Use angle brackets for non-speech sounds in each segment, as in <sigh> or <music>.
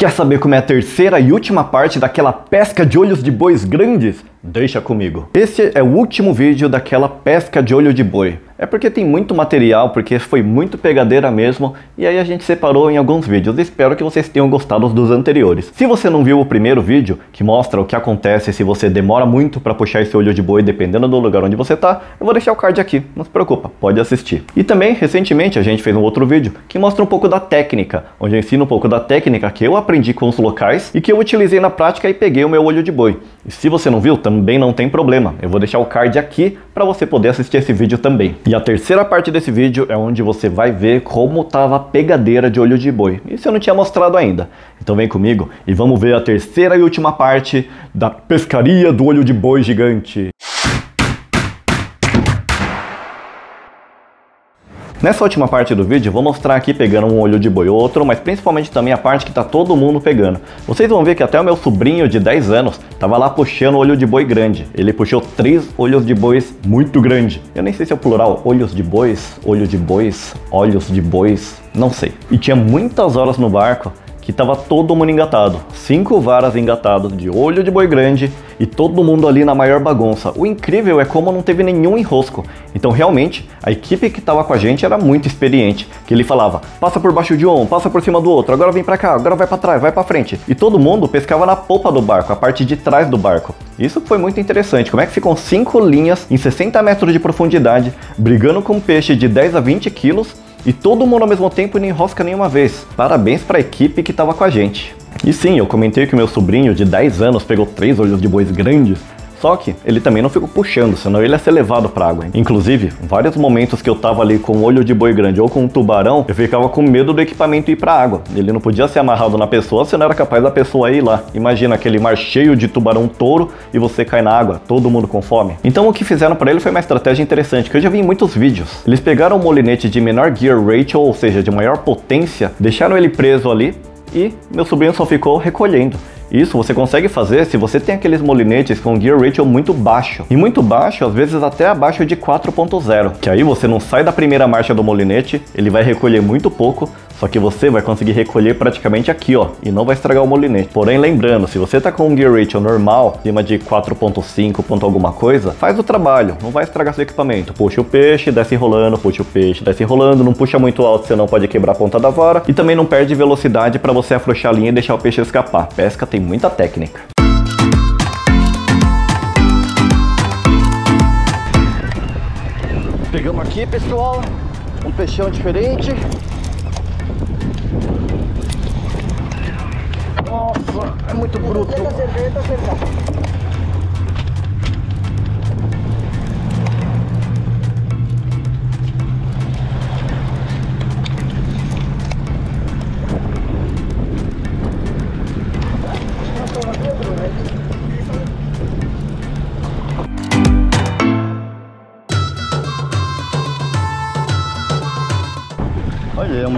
Quer saber como é a terceira e última parte daquela pesca de olhos de bois grandes? Deixa comigo. Esse é o último vídeo daquela pesca de olho de boi. É porque tem muito material, porque foi muito pegadeira mesmo, e aí a gente separou em alguns vídeos. Espero que vocês tenham gostado dos anteriores. Se você não viu o primeiro vídeo, que mostra o que acontece se você demora muito para puxar esse olho de boi, dependendo do lugar onde você tá, eu vou deixar o card aqui, não se preocupa, pode assistir. E também, recentemente, a gente fez um outro vídeo que mostra um pouco da técnica, onde eu ensino um pouco da técnica que eu aprendi com os locais e que eu utilizei na prática e peguei o meu olho de boi. E se você não viu, também não tem problema, eu vou deixar o card aqui para você poder assistir esse vídeo também. E a terceira parte desse vídeo é onde você vai ver como estava a pegadeira de olho de boi. Isso eu não tinha mostrado ainda. Então vem comigo e vamos ver a terceira e última parte da pescaria do olho de boi gigante. Nessa última parte do vídeo, vou mostrar aqui pegando um olho de boi outro, mas principalmente também a parte que tá todo mundo pegando. Vocês vão ver que até o meu sobrinho de 10 anos tava lá puxando olho de boi grande. Ele puxou três olhos de bois muito grande. Eu nem sei se é o plural, olhos de bois, olho de bois, olhos de bois, não sei. E tinha muitas horas no barco que tava todo mundo engatado. Cinco varas engatadas de olho de boi grande e todo mundo ali na maior bagunça. O incrível é como não teve nenhum enrosco. Então realmente a equipe que tava com a gente era muito experiente. Que ele falava, passa por baixo de um, passa por cima do outro, agora vem para cá, agora vai para trás, vai para frente. E todo mundo pescava na polpa do barco, a parte de trás do barco. Isso foi muito interessante. Como é que ficam cinco linhas em 60 metros de profundidade, brigando com um peixe de 10 a 20 quilos e todo mundo ao mesmo tempo e nem enrosca nenhuma vez. Parabéns para a equipe que estava com a gente. E sim, eu comentei que meu sobrinho de 10 anos pegou três olhos de bois grandes só que ele também não ficou puxando, senão ele ia ser levado pra água. Inclusive, vários momentos que eu tava ali com olho de boi grande ou com um tubarão, eu ficava com medo do equipamento ir pra água. Ele não podia ser amarrado na pessoa, senão era capaz da pessoa ir lá. Imagina aquele mar cheio de tubarão touro e você cai na água, todo mundo com fome. Então o que fizeram para ele foi uma estratégia interessante, que eu já vi em muitos vídeos. Eles pegaram um molinete de menor gear ratio, ou seja, de maior potência, deixaram ele preso ali e meu sobrinho só ficou recolhendo. Isso você consegue fazer se você tem aqueles molinetes com gear ratio muito baixo. E muito baixo, às vezes até abaixo de 4.0. Que aí você não sai da primeira marcha do molinete, ele vai recolher muito pouco, só que você vai conseguir recolher praticamente aqui, ó, e não vai estragar o molinete. Porém, lembrando, se você tá com um gear ratio normal, acima de 4.5 ponto alguma coisa, faz o trabalho, não vai estragar seu equipamento. Puxa o peixe, desce enrolando, puxa o peixe, desce enrolando, não puxa muito alto, senão pode quebrar a ponta da vara. E também não perde velocidade para você afrouxar a linha e deixar o peixe escapar. Pesca tem muita técnica. Pegamos aqui, pessoal, um peixão diferente. Nossa, é muito bruto.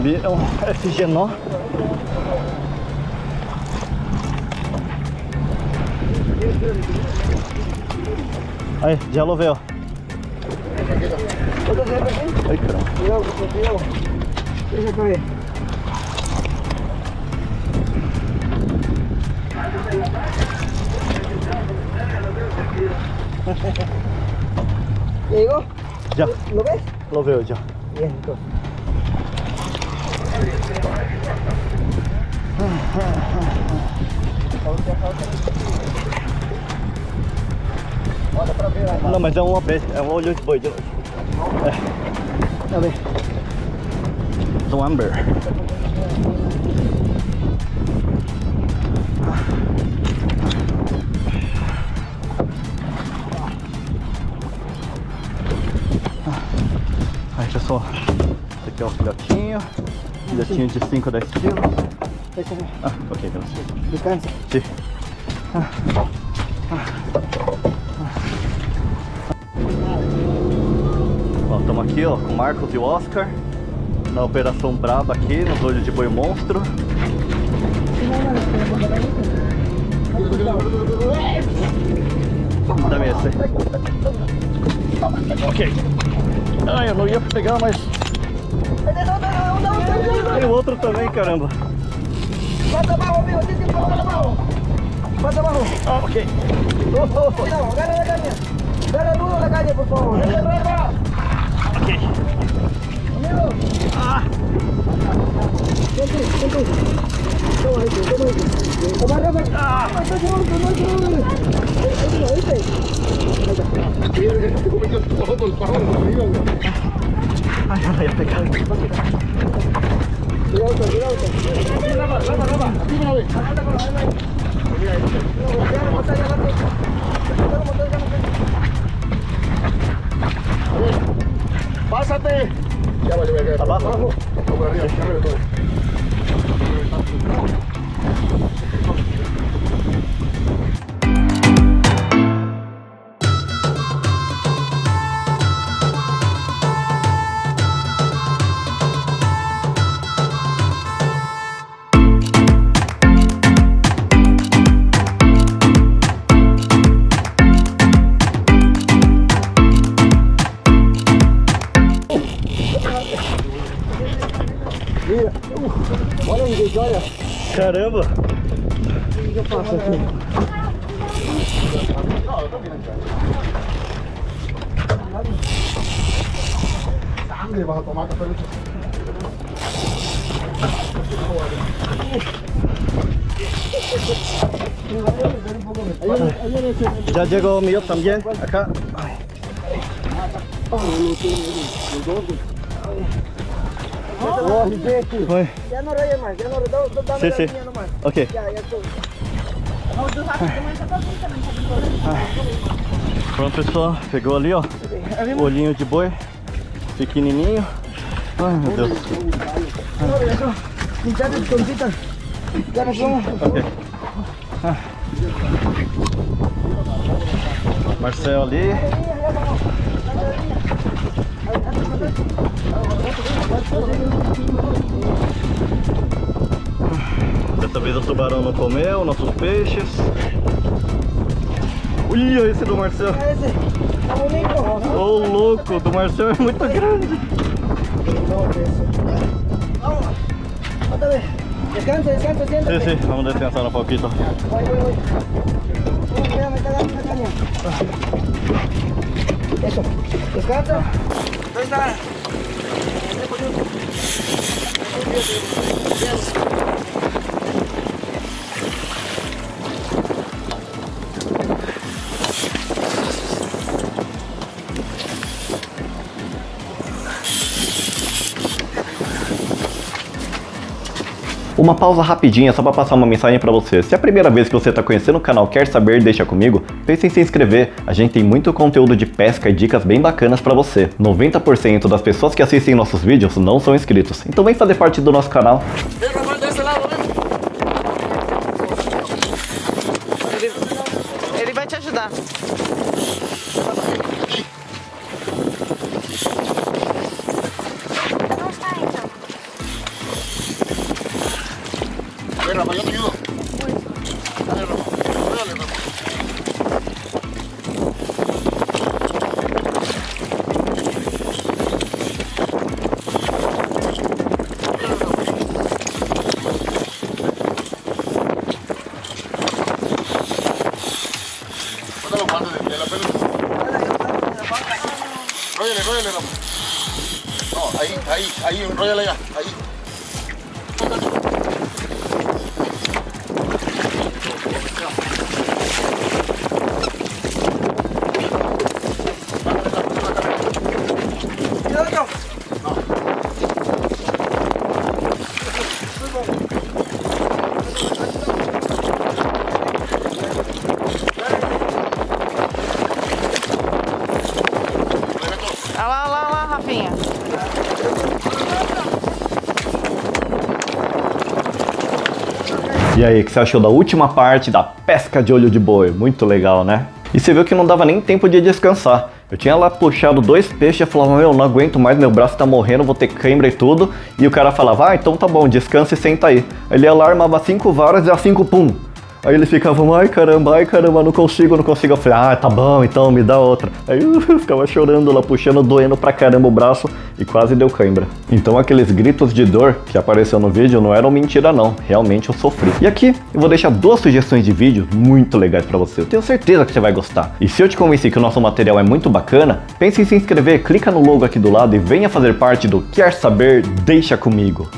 Olha, é FG nó. Aí, já lovei, ó. Ai, caramba. Deixa eu ver. ¿Llegó? Já, ¿Lo ves? lovei, já. Bien, entonces. Olha pra ver aí. Não, mas é uma vez, é um olho de boi de novo. A ver. Do Amber. Aí, pessoal, esse aqui é o filhotinho. Filhotinho de 5 a 10 quilos. Deixa eu ver. Ah, ok, graças. Descansa. Sim. Ó, estamos aqui ó, com o Marcos e o Oscar na Operação Braba aqui, nos olhos de boi monstro. Dá-me esse. Ok. Ai, eu não ia pegar, mas... Tem outro também, caramba. Amigo, tienes que pasar abajo. Pasa abajo. Ah, ok. Cuidado, agarra la caña. Agarra nudo la caña, por favor. Ok. Amigo. Ah, Vente, vente. Toma este, toma este. Toma, Rafa. Ah. No, está seguro, no, no, no, no. Ahí está, ay, Ay, ahora ya me cago. Tira auto, auto. Pásate. Ya vale, voy a caer. Abajo. Abajo. Arriba. Uh, olha aí, gente, olha. Caramba. O que eu faço aqui? Sangre vas a tomar café leche. Ahí, ahí viene ese. Ya llegó mío también. Acá. Ay. Oh, gente. Oi. Línea nomás. Ok. Pronto, pessoal. Pegou ali, ó. Olhinho de boi. Pequenininho. Ai, meu Deus. Tontita. Vamos. Ok. Ah. Marcel ali. Dessa vez o tubarão não comeu nossos peixes. Olha esse do Marcel. Ô louco, o do Marcel é muito grande. Vamos. Descansa, Sim, sim, vamos descansar um pouquinho. Voy, voy, voy. Oh, mira, me está dando la caña. Eso. Descansa. ¿Dónde está? Uma pausa rapidinha só para passar uma mensagem para você. Se é a primeira vez que você está conhecendo o canal quer saber, deixa comigo, pense em se inscrever. A gente tem muito conteúdo de pesca e dicas bem bacanas para você. 90% das pessoas que assistem nossos vídeos não são inscritos. Então vem fazer parte do nosso canal. Ven, Rafael, yo te ayudo. Dale, Rafa. Dale, Rafa. Róyale, róyale, Rafa. No, ahí, ahí, ahí, róyale ya, ahí. E aí, o que você achou da última parte da pesca de olho de boi? Muito legal, né? E você viu que não dava nem tempo de descansar. Eu tinha lá puxado dois peixes e falava, meu, não aguento mais, meu braço tá morrendo, vou ter cãibra e tudo. E o cara falava, ah, então tá bom, descansa e senta aí. Ele ia lá, armava cinco varas e a cinco, pum. Aí eles ficavam, ai caramba, ai caramba, não consigo, não consigo. Eu falei, ah, tá bom, então me dá outra. Aí eu <laughs> ficava chorando lá, puxando, doendo pra caramba o braço e quase deu cãibra. Então aqueles gritos de dor que apareceu no vídeo não eram mentira não, realmente eu sofri. E aqui eu vou deixar duas sugestões de vídeo muito legais pra você, eu tenho certeza que você vai gostar. E se eu te convenci que o nosso material é muito bacana, pense em se inscrever, clica no logo aqui do lado e venha fazer parte do Quer Saber, Deixa Comigo.